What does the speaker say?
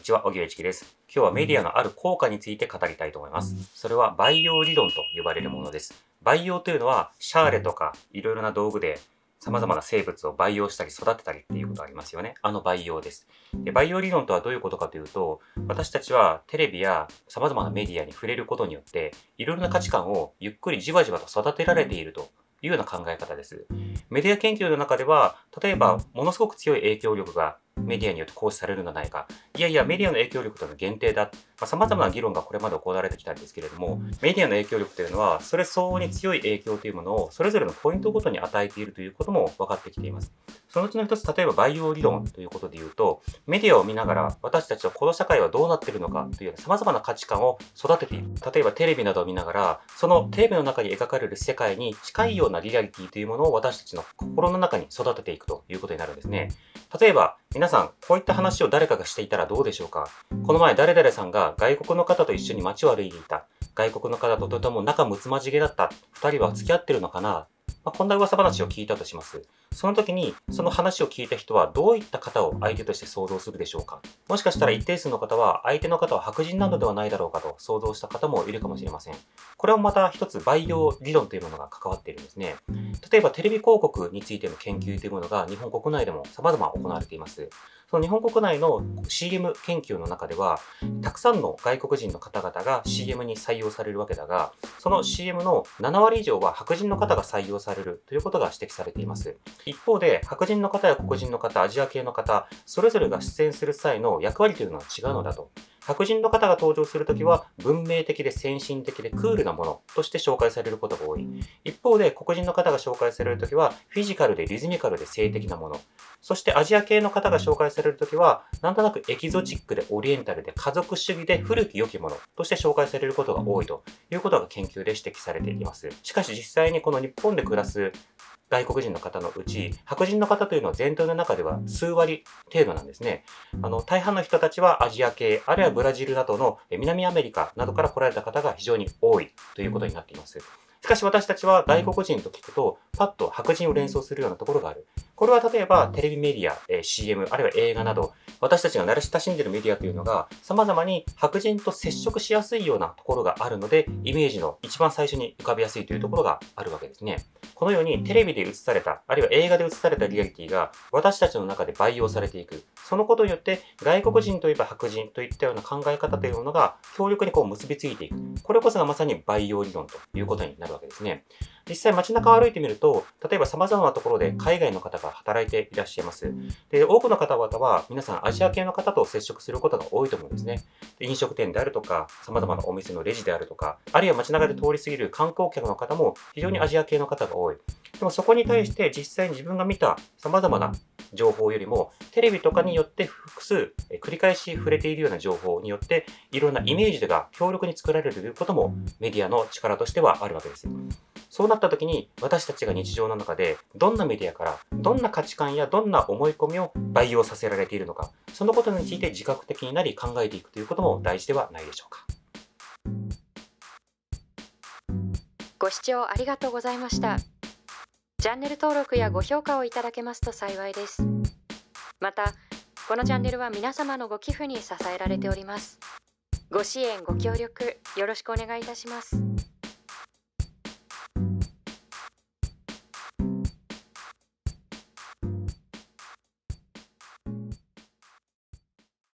ちは、荻上チキです。今日はメディアのある効果について語りたいと思います。それは培養理論と呼ばれるものです。培養というのは、シャーレとかいろいろな道具で様々な生物を培養したり育てたりっていうことありますよね。あの培養です。で培養理論とはどういうことかというと、私たちはテレビや様々なメディアに触れることによって、いろいろな価値観をゆっくりじわじわと育てられているというような考え方です。メディア研究の中では、例えば、ものすごく強い影響力がメディアによって行使されるのではないか。いやいや、メディアの影響力との限定だ。まあ、様々な議論がこれまで行われてきたんですけれども、メディアの影響力というのは、それ相応に強い影響というものを、それぞれのポイントごとに与えているということも分かってきています。そのうちの一つ、例えば培養理論ということで言うと、メディアを見ながら、私たちはこの社会はどうなっているのかという様々な価値観を育てている。例えばテレビなどを見ながら、そのテレビの中に描かれる世界に近いようなリアリティというものを私たちの心の中に育てていくということになるんですね。例えば、皆さん、こういった話を誰かがしていたらどうでしょうかこの前、誰々さんが外国の方と一緒に街を歩いていた。外国の方ととても仲睦まじげだった。二人は付き合ってるのかなまあ、こんな噂話を聞いたとします。その時に、その話を聞いた人はどういった方を相手として想像するでしょうかもしかしたら一定数の方は、相手の方は白人なのではないだろうかと想像した方もいるかもしれません。これはまた一つ培養理論というものが関わっているんですね。例えばテレビ広告についての研究というものが日本国内でも様々行われています。その日本国内の CM 研究の中では、たくさんの外国人の方々が CM に採用されるわけだが、その CM の7割以上は白人の方が採用されるということが指摘されています。一方で、白人の方や黒人の方、アジア系の方、それぞれが出演する際の役割というのは違うのだと。白人の方が登場するときは文明的で先進的でクールなものとして紹介されることが多い。一方で黒人の方が紹介されるときはフィジカルでリズミカルで性的なもの。そしてアジア系の方が紹介されるときはなんとなくエキゾチックでオリエンタルで家族主義で古き良きものとして紹介されることが多いということが研究で指摘されています。しかし実際にこの日本で暮らす外国人の方のうち、白人の方というのは全体の中では数割程度なんですね。あの、大半の人たちはアジア系、あるいはブラジルなどの南アメリカなどから来られた方が非常に多いということになっています。しかし私たちは外国人と聞くと、パッと白人を連想するようなところがある。これは例えばテレビメディア、え CM、あるいは映画など、私たちが慣れ親しんでいるメディアというのが、様々に白人と接触しやすいようなところがあるので、イメージの一番最初に浮かびやすいというところがあるわけですね。このようにテレビで映された、あるいは映画で映されたリアリティが私たちの中で培養されていく。そのことによって外国人といえば白人といったような考え方というものが強力にこう結びついていく。これこそがまさに培養理論ということになるわけですね。実際街中を歩いてみると、例えば様々なところで海外の方が働いていらっしゃいます。で、多くの方々は皆さんアジア系の方と接触することが多いと思うんですね。で飲食店であるとか、様々なお店のレジであるとか、あるいは街中で通り過ぎる観光客の方も非常にアジア系の方が多い。でもそこに対して実際に自分が見た様々な情報よりも、テレビとかによって複数、繰り返し触れているような情報によって、いろんなイメージが強力に作られるということもメディアの力としてはあるわけです。そうなった時に私たちが日常の中でどんなメディアからどんな価値観やどんな思い込みを培養させられているのか、そのことについて自覚的になり考えていくということも大事ではないでしょうか。ご視聴ありがとうございました。チャンネル登録やご評価をいただけますと幸いです。また、このチャンネルは皆様のご寄付に支えられております。ご支援、ご協力、よろしくお願いいたします。